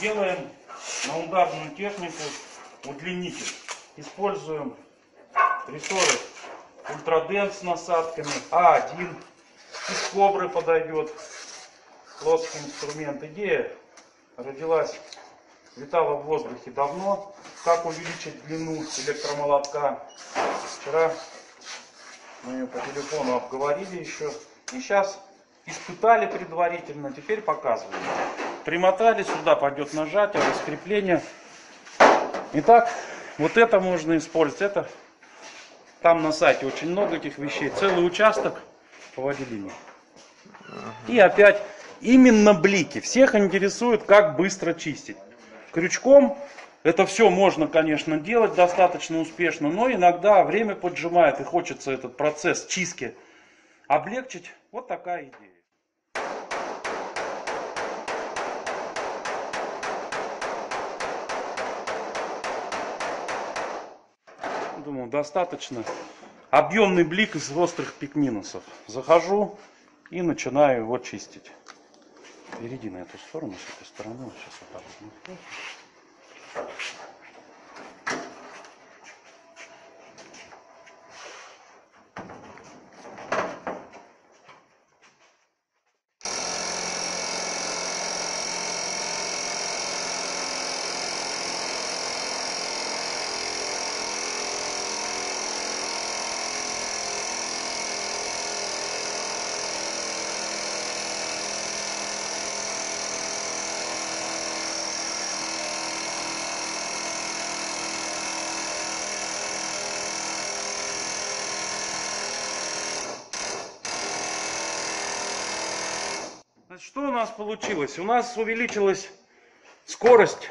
Делаем на ударную технику удлинитель. Используем рессоры Ультрадент с насадками. А1 из кобры подойдет. Плоский инструмент. Идея родилась, витала в воздухе давно. Как увеличить длину электромолотка. Вчера мы ее по телефону обговорили еще. И сейчас испытали предварительно. Теперь показываем. Примотали, сюда пойдет нажатие, раскрепление. Итак, вот это можно использовать. Это там на сайте очень много этих вещей. Целый участок по воде линии. И опять именно блики. Всех интересует, как быстро чистить. Крючком это все можно, конечно, делать достаточно успешно, но иногда время поджимает и хочется этот процесс чистки облегчить. Вот такая идея. Думаю, достаточно. Объемный блик из острых пикминусов. Захожу и начинаю его чистить. Перейди на эту сторону, с этой стороны. Сейчас вот так вот. Значит, что у нас получилось? У нас увеличилась скорость,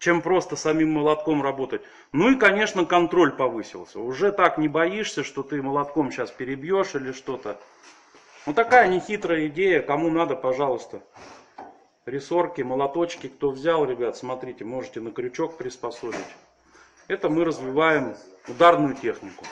чем просто самим молотком работать. Ну и, конечно, контроль повысился. Уже так не боишься, что ты молотком сейчас перебьешь или что-то. Ну такая нехитрая идея. Кому надо, пожалуйста. Рессорки, молоточки, кто взял, ребят, смотрите, можете на крючок приспособить. Это мы развиваем ударную технику.